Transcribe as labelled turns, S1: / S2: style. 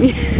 S1: me.